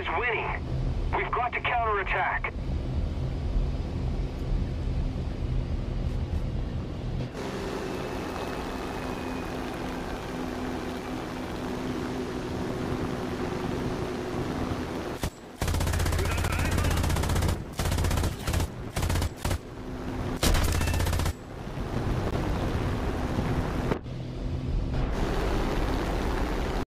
is winning. We've got to counterattack.